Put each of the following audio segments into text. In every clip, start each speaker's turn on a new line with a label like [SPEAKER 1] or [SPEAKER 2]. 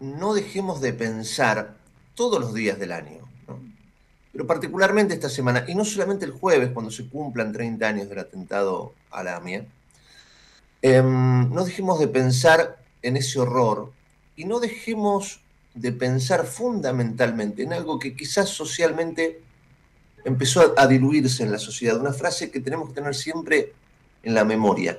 [SPEAKER 1] no dejemos de pensar todos los días del año, pero particularmente esta semana, y no solamente el jueves, cuando se cumplan 30 años del atentado a la AMIA, em, no dejemos de pensar en ese horror y no dejemos de pensar fundamentalmente en algo que quizás socialmente empezó a, diluirse en la sociedad, una frase que tenemos que tener siempre en la memoria.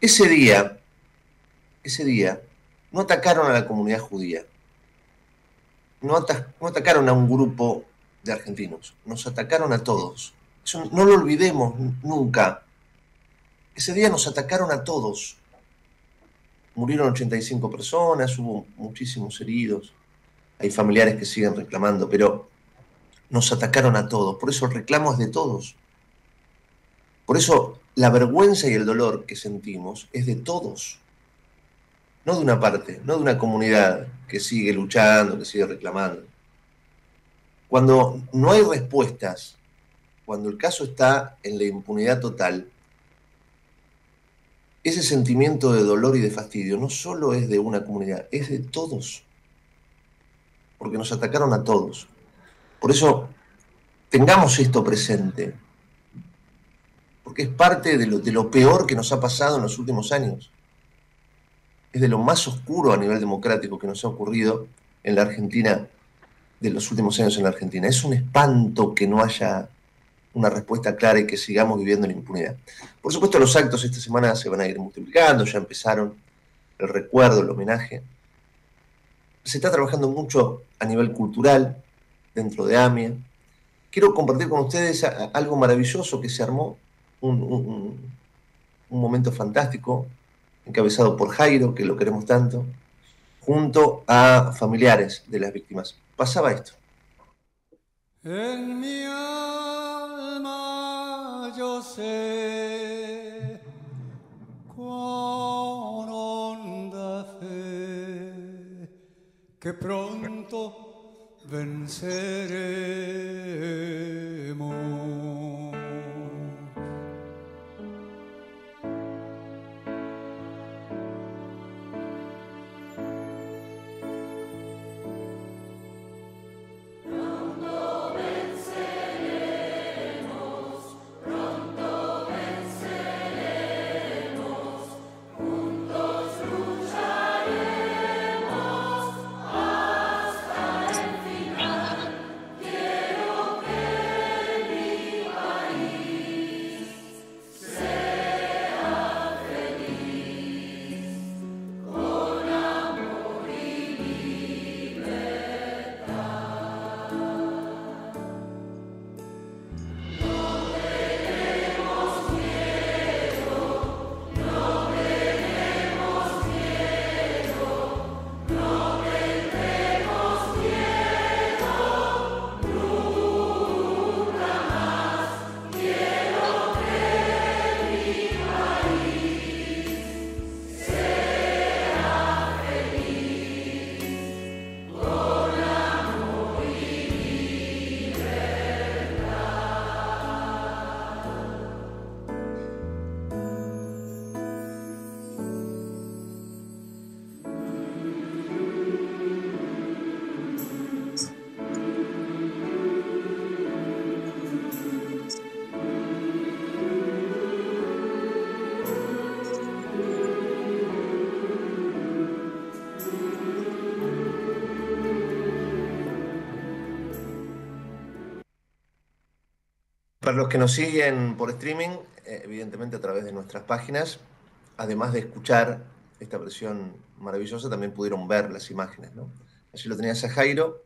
[SPEAKER 1] Ese día, ese día, no atacaron a la comunidad judía, no, atacaron a un grupo de argentinos, nos atacaron a todos. Eso no lo olvidemos nunca. Ese día nos atacaron a todos. Murieron 85 personas, hubo muchísimos heridos. Hay familiares que siguen reclamando, pero nos atacaron a todos. Por eso el reclamo es de todos. Por eso la vergüenza y el dolor que sentimos es de todos. No de una parte, no de una comunidad que sigue luchando, que sigue reclamando. Cuando no hay respuestas, cuando el caso está en la impunidad total, ese sentimiento de dolor y de fastidio no solo es de una comunidad, es de todos. Porque nos atacaron a todos. Por eso, tengamos esto presente. Porque es parte de lo, de lo peor que nos ha pasado en los últimos años. Es de lo más oscuro a nivel democrático que nos ha ocurrido en la Argentina, de los últimos años en la Argentina. Es un espanto que no haya una respuesta clara y que sigamos viviendo en la impunidad. Por supuesto, los actos esta semana se van a ir multiplicando, ya empezaron el recuerdo, el homenaje. Se está trabajando mucho a nivel cultural, dentro de AMIA. Quiero compartir con ustedes algo maravilloso que se armó, un, momento fantástico, encabezado por Jairo, que lo queremos tanto, junto a familiares de las víctimas. Pasaba esto.
[SPEAKER 2] En mi alma yo sé con honda fe que pronto venceremos.
[SPEAKER 1] Para los que nos siguen por streaming, eh, evidentemente a través de nuestras páginas, además de escuchar esta versión maravillosa, también pudieron ver las imágenes. ¿no? Allí lo tenías a Jairo,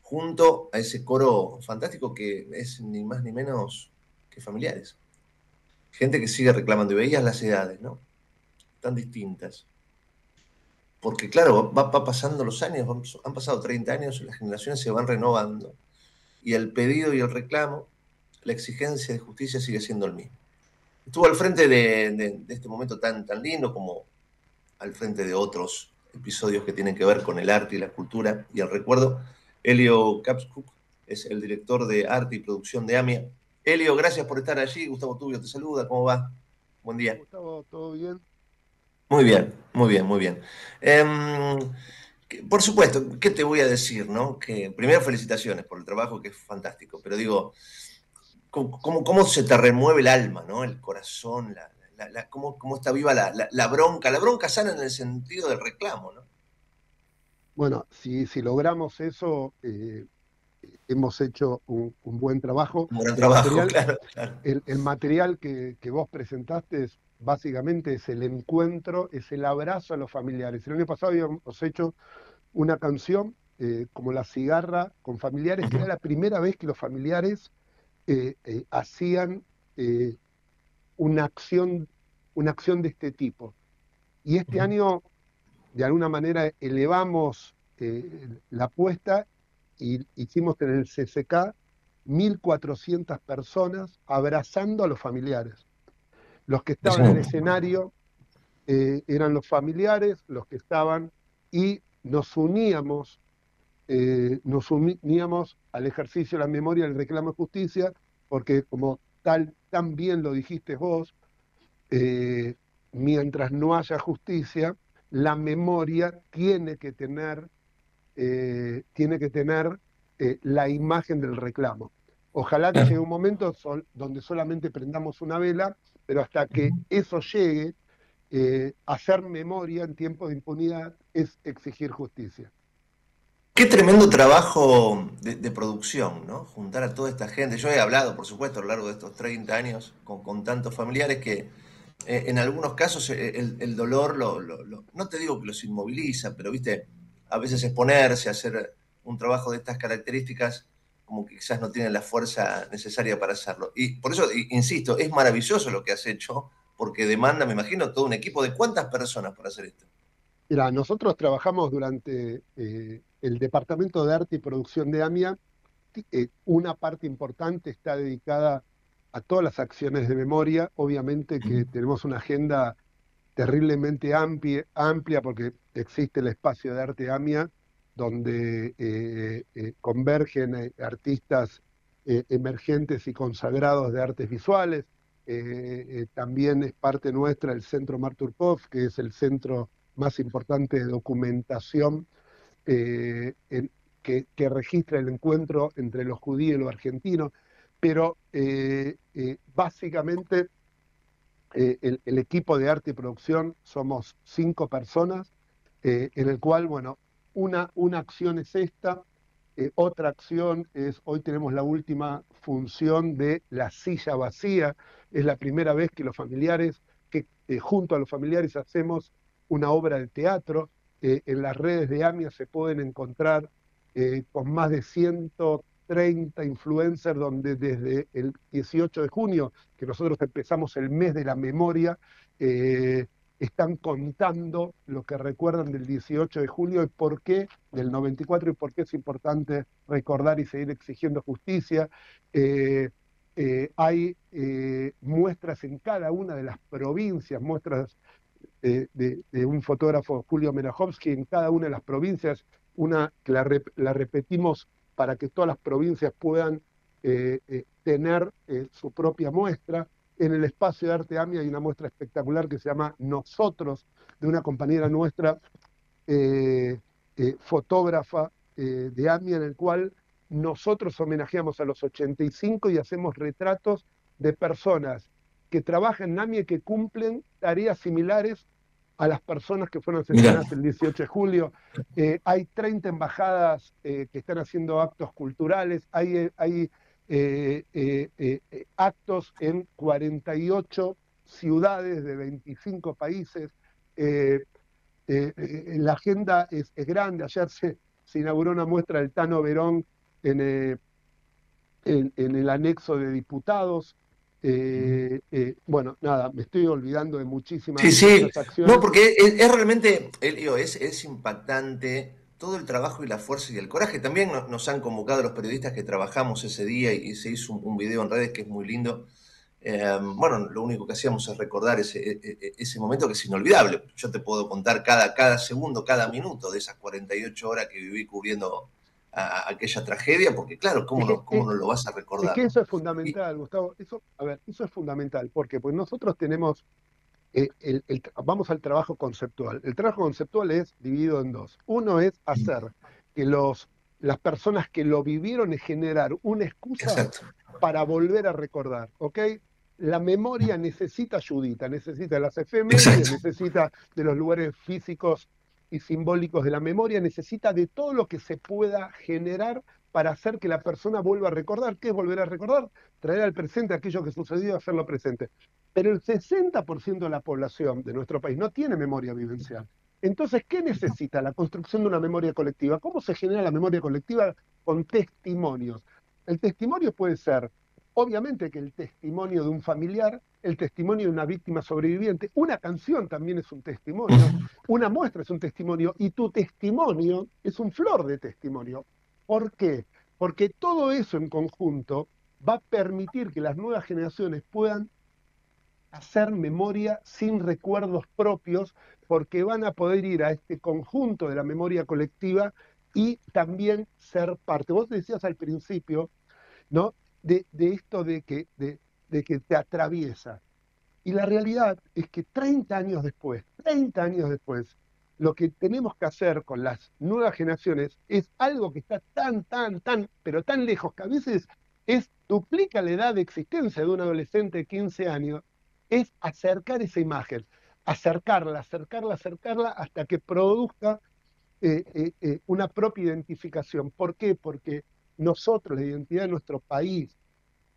[SPEAKER 1] junto a ese coro fantástico que es ni más ni menos que familiares. Gente que sigue reclamando, y veías las edades, ¿no? Tan distintas. Porque claro, va, pasando los años, han pasado 30 años, las generaciones se van renovando. Y el pedido y el reclamo la exigencia de justicia sigue siendo el mismo. Estuvo al frente de, este momento tan, tan lindo como al frente de otros episodios que tienen que ver con el arte y la cultura y el recuerdo. Elio Capscook es el director de arte y producción de AMIA. Elio, gracias por estar allí. Gustavo Tubio te saluda. ¿Cómo va? Buen día.
[SPEAKER 3] Gustavo, ¿todo bien?
[SPEAKER 1] Muy bien, muy bien, muy bien. Em, por supuesto, ¿qué te voy a decir? No? Que primero felicitaciones por el trabajo que es fantástico, pero digo, ¿cómo, cómo se te remueve el alma, ¿no? el corazón, la, cómo, cómo, está viva la, bronca, la bronca sana en el sentido del reclamo. ¿no?
[SPEAKER 3] Bueno, si, si logramos eso, eh, hemos hecho un, buen trabajo.
[SPEAKER 1] Un buen trabajo, el material,
[SPEAKER 3] claro, El, material que, que, vos presentaste es, básicamente es el encuentro, es el abrazo a los familiares. El año pasado habíamos hecho una canción eh, como La cigarra con familiares, que era la primera vez que los familiares eh, eh, hacían una, acción, una acción de este tipo. Y este año, de alguna manera, elevamos la apuesta y hicimos en el CCK 1.400 personas abrazando a los familiares. Los que estaban en el escenario eh, eran los familiares, los que estaban, y nos uníamos, eh, nos uníamos al ejercicio de la memoria, al reclamo de justicia, porque como tal, tan bien lo dijiste vos, eh, mientras no haya justicia, la memoria tiene que tener, tiene que tener la imagen del reclamo. Ojalá que llegue un momento donde solamente prendamos una vela pero hasta que eso llegue, eh, hacer memoria en tiempos de impunidad es exigir justicia.
[SPEAKER 1] Qué tremendo trabajo de, producción, ¿no? Juntar a toda esta gente. Yo he hablado, por supuesto, a lo largo de estos 30 años con, tantos familiares que eh, en algunos casos eh, el, dolor, lo, no te digo que los inmoviliza, pero viste, a veces exponerse, hacer un trabajo de estas características como que quizás no tienen la fuerza necesaria para hacerlo. Y por eso, insisto, es maravilloso lo que has hecho, porque demanda, me imagino, todo un equipo de cuántas personas para hacer esto.
[SPEAKER 3] Mira, nosotros trabajamos durante eh, el Departamento de Arte y Producción de AMIA. Eh, una parte importante está dedicada a todas las acciones de memoria. Obviamente que tenemos una agenda terriblemente amplia, amplia porque existe el espacio de arte AMIA, donde eh, convergen artistas emergentes y consagrados de artes visuales. también es parte nuestra el Centro Marturkov, que es el centro más importante documentación que, registra el encuentro entre los judíos y los argentinos. Pero básicamente el, el, equipo de arte y producción somos cinco personas, en el cual, bueno, una, una acción es esta, eh, otra acción es, hoy tenemos la última función de la silla vacía, es la primera vez que los familiares, que eh, junto a los familiares hacemos una obra de teatro, eh, en las redes de AMIA se pueden encontrar con más de 130 influencers, donde desde el 18 de junio, que nosotros empezamos el mes de la memoria, están contando lo que recuerdan del 18 de julio y por qué, del 94, y por qué es importante recordar y seguir exigiendo justicia. Eh, eh, hay eh, muestras en cada una de las provincias, muestras de, un fotógrafo, Julio Merajowski, en cada una de las provincias, una que la, la repetimos para que todas las provincias puedan tener su propia muestra. En el espacio de arte AMI hay una muestra espectacular que se llama Nosotros, de una compañera nuestra, eh, eh, fotógrafa eh, de AMI, en el cual nosotros homenajeamos a los 85 y hacemos retratos de personas que trabajan en AMI y que cumplen tareas similares a las personas que fueron asesinadas el 18 de julio. hay 30 embajadas que están haciendo actos culturales, hay, hay eh, eh, eh, actos en 48 ciudades de 25 países. la agenda es, grande. Ayer se, inauguró una muestra del Tano Verón en, en, el anexo de diputados. Bueno, nada, me estoy olvidando de muchísimas
[SPEAKER 1] sí, sí. acciones. No, porque es, realmente, es, es impactante todo el trabajo y la fuerza y el coraje. También nos han convocado los periodistas que trabajamos ese día y, se hizo un, video en redes que es muy lindo. Em, bueno, lo único que hacíamos es recordar ese, e, e, e, ese, momento que es inolvidable. Yo te puedo contar cada, cada segundo, cada minuto de esas 48 horas que viví cubriendo aquella tragedia, porque claro, ¿cómo, no, cómo lo vas a recordar?
[SPEAKER 3] Es que eso es fundamental, Gustavo. Eso, a ver, eso es fundamental. ¿Por qué? Pues nosotros tenemos eh, el- el- vamos al trabajo conceptual. El trabajo conceptual es dividido en dos. Uno es hacer que los, las personas que lo vivieron es generar una excusa
[SPEAKER 1] Exacto.
[SPEAKER 3] para volver a recordar, ¿ok? La memoria necesita ayudita, necesita las efemérides, necesita de los lugares físicos y simbólicos de la memoria, necesita de todo lo que se pueda generar para hacer que la persona vuelva a recordar. ¿Qué es volver a recordar? Traer al presente aquello que sucedió hacerlo presente. Pero el 60% de la población de nuestro país no tiene memoria vivencial. Entonces, ¿qué necesita la construcción de una memoria colectiva? ¿Cómo se genera la memoria colectiva? Con testimonios. El testimonio puede ser, obviamente que el testimonio de un familiar, el testimonio de una víctima sobreviviente, una canción también es un testimonio, una muestra es un testimonio y tu testimonio es un flor de testimonio. ¿Por qué? Porque todo eso en conjunto va a permitir que las nuevas generaciones puedan hacer memoria sin recuerdos propios, porque van a poder ir a este conjunto de la memoria colectiva y también ser parte. Vos decías al principio, ¿no? De, esto de que, de que te atraviesa. Y la realidad es que 30 años después, 30 años después, lo que tenemos que hacer con las nuevas generaciones es algo que está tan, tan, tan, pero tan lejos que a veces es duplica la edad de existencia de un adolescente de 15 años, es acercar esa imagen, acercarla, acercarla, acercarla hasta que produzca eh, eh, eh, una propia identificación. ¿Por qué? Porque nosotros, la identidad de nuestro país,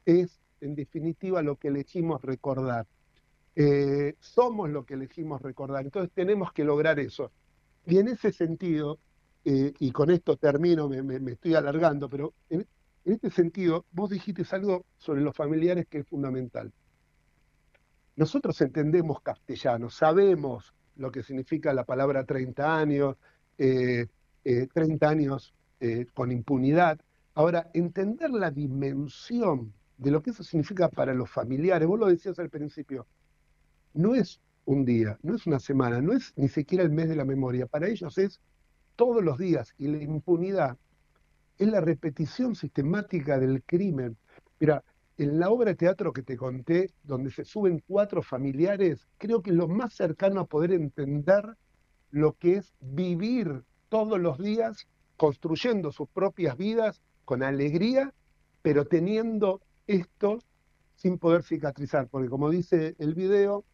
[SPEAKER 3] es en definitiva lo que elegimos recordar. Eh, somos lo que elegimos recordar. Entonces tenemos que lograr eso. Y en ese sentido, eh, y con esto termino, me, estoy alargando, pero en, este sentido, vos dijiste algo sobre los familiares que es fundamental. Nosotros entendemos castellano, sabemos lo que significa la palabra 30 años, eh, eh, 30 años eh, con impunidad. Ahora, entender la dimensión de lo que eso significa para los familiares, vos lo decías al principio, no es un día, no es una semana, no es ni siquiera el mes de la memoria, para ellos es todos los días y la impunidad es la repetición sistemática del crimen. Mira, en la obra de teatro que te conté, donde se suben cuatro familiares, creo que es lo más cercano a poder entender lo que es vivir todos los días construyendo sus propias vidas con alegría, pero teniendo esto sin poder cicatrizar, porque como dice el video,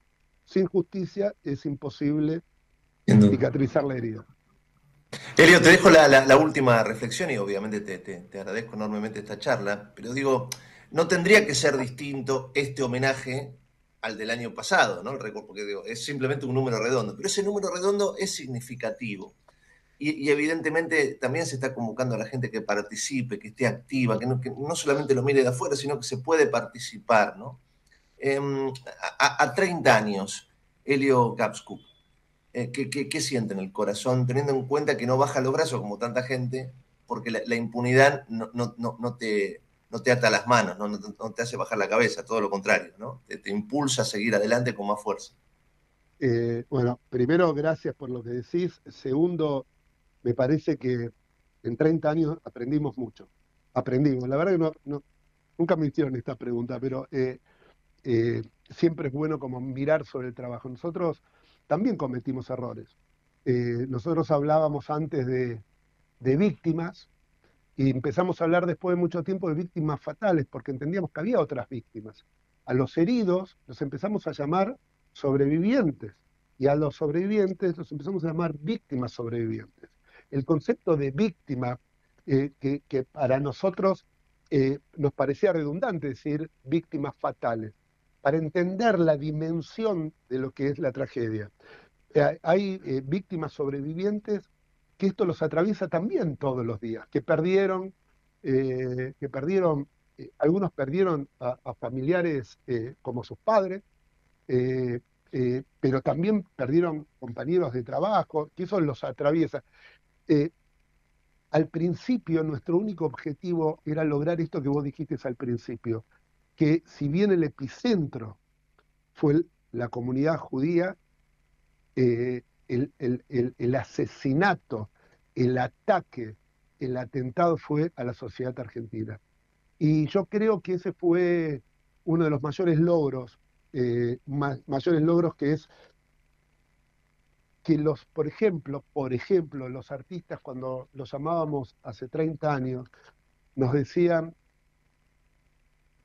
[SPEAKER 3] sin justicia es imposible cicatrizar la herida.
[SPEAKER 1] Elio, te dejo la, la- la última reflexión y obviamente te, te- te agradezco enormemente esta charla, pero digo, no tendría que ser distinto este homenaje al del año pasado, ¿no? Porque digo, es simplemente un número redondo, pero ese número redondo es significativo. Y, evidentemente también se está convocando a la gente que participe, que esté activa, que no, que no solamente lo mire de afuera, sino que se puede participar, ¿no? Em, a, a- a 30 años, Helio Capscup, eh, ¿qué, siente en el corazón, teniendo en cuenta que no baja los brazos como tanta gente, porque la, impunidad no, no, no, te, no te ata las manos, no, no te- hace bajar la cabeza, todo lo contrario, ¿no? Te, te impulsa a seguir adelante con más fuerza.
[SPEAKER 3] Eh, bueno, primero, gracias por lo que decís. Segundo, me parece que en 30 años aprendimos mucho. Aprendimos. La verdad que nunca me hicieron esta pregunta, pero eh, eh, siempre es bueno como mirar sobre el trabajo. Nosotros también cometimos errores. Eh, nosotros hablábamos antes de, de víctimas y empezamos a hablar después de mucho tiempo de víctimas fatales, porque entendíamos que había otras víctimas. A los heridos los empezamos a llamar sobrevivientes y a los sobrevivientes los empezamos a llamar víctimas sobrevivientes. El concepto de víctima, eh, que, para nosotros eh, nos parecía redundante decir víctimas fatales, para entender la dimensión de lo que es la tragedia. Eh, hay víctimas sobrevivientes que esto los atraviesa también todos los días, que perdieron, que perdieron, algunos perdieron a, familiares como sus padres, pero también perdieron compañeros de trabajo, que eso los atraviesa. Eh, al principio nuestro único objetivo era lograr esto que vos dijiste al principio, que si bien el epicentro fue la comunidad judía, eh, el asesinato, el ataque, el atentado fue a la sociedad argentina. Y yo creo que ese fue uno de los mayores logros eh, mayores logros, que es que los, por ejemplo, por ejemplo, los artistas cuando los llamábamos hace 30 años, nos decían,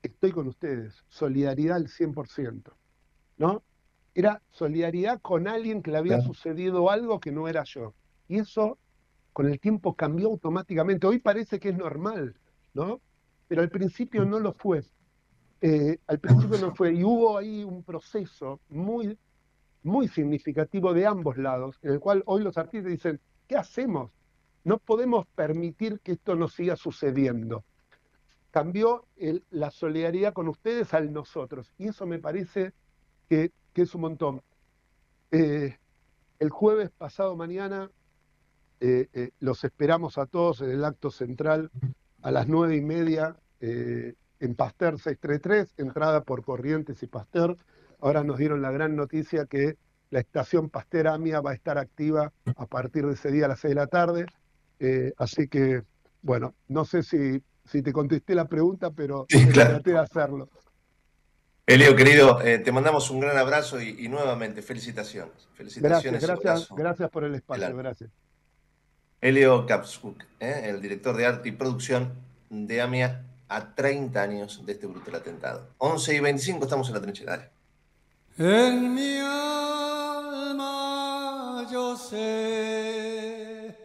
[SPEAKER 3] estoy con ustedes, solidaridad al 100%, ¿no? Era solidaridad con alguien que le había sucedido algo que no era yo. Y eso con el tiempo cambió automáticamente. Hoy parece que es normal, ¿no? Pero al principio no lo fue. Eh, al principio no fue. Y hubo ahí un proceso muy, muy significativo de ambos lados, en el cual hoy los artistas dicen, ¿qué hacemos? No podemos permitir que esto nos siga sucediendo cambió la solidaridad con ustedes al nosotros. Y eso me parece que, es un montón. Eh, el jueves pasado mañana eh, eh, los esperamos a todos en el acto central a las nueve y media en Pasteur 633, entrada por Corrientes y Pasteur. Ahora nos dieron la gran noticia que la estación Pasteur Amia va a estar activa a partir de ese día a las seis de la tarde. así que, bueno, no sé si si te contesté la pregunta, pero traté de hacerlo.
[SPEAKER 1] Elio, querido, eh, te mandamos un gran abrazo y, nuevamente felicitaciones.
[SPEAKER 3] Felicitaciones. Gracias, gracias, por el espacio, gracias.
[SPEAKER 1] Elio Kapsuk, eh, el director de arte y producción de AMIA, a 30 años de este brutal atentado. 11 y 25 estamos en la trinchera.
[SPEAKER 2] En mi alma yo sé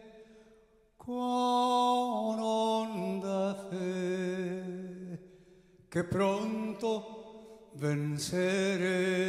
[SPEAKER 2] que pronto venceré.